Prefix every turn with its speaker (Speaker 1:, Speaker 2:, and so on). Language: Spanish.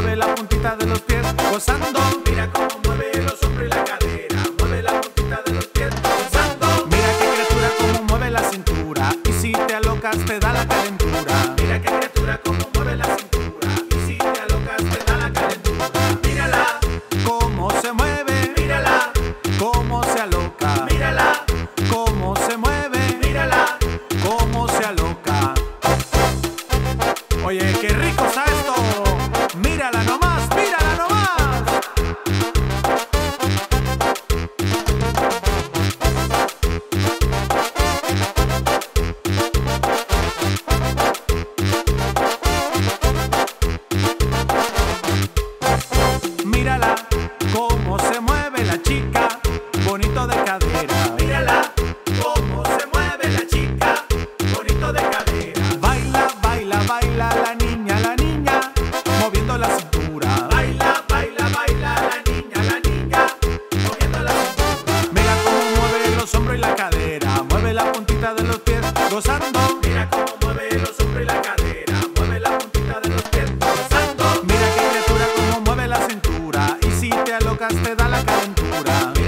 Speaker 1: mueve la puntita de los pies, gozando. Mira cómo la chica, bonito de cadera. Mírala, cómo se mueve la chica, bonito de cadera. Baila, baila, baila la niña, la niña, moviendo la cintura. Baila, baila, baila la niña, la niña, moviendo la cintura. Mira cómo mueve los hombros y la cadera, mueve la puntita de los pies, gozando. pura.